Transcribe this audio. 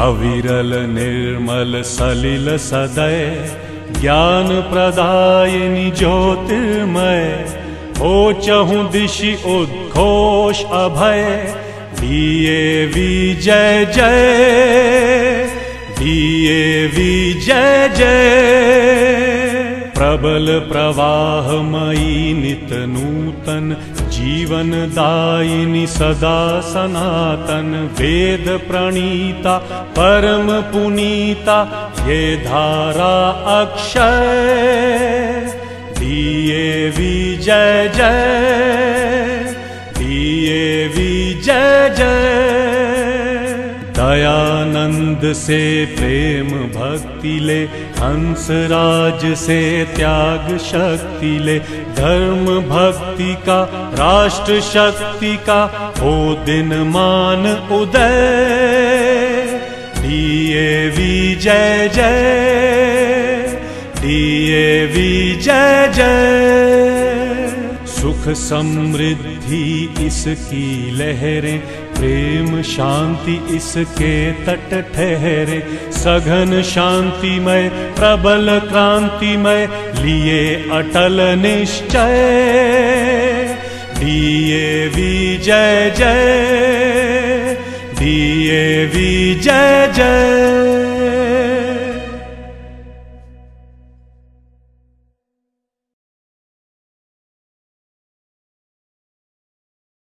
अविरल निर्मल सलिल सदय ज्ञान प्रदायिनी ज्योतिर्मय हो चहु दिशि उद्घोष अभय। दिए विजय जय। दिए विजय जय प्रबल प्रवाहमयिनि त नूतन जीवनदायिनी सदा सनातन वेद प्रणीता परम पुनीता हे धारा अक्षय। दिये विजय जय जय दिये वि दयानंद से प्रेम भक्ति ले, हंस राज से त्याग शक्ति ले। धर्म भक्ति का, राष्ट्र शक्ति का हो दिन मान उदय। दिए विजय, जय। दिए विजय, जय। सुख समृद्धि इसकी लहरें, प्रेम शांति इसके तट ठहरे। सघन शांतिमय, प्रबल क्रांतिमय, लिए अटल निश्चय। दिए विजय, जय। दिए विजय, जय।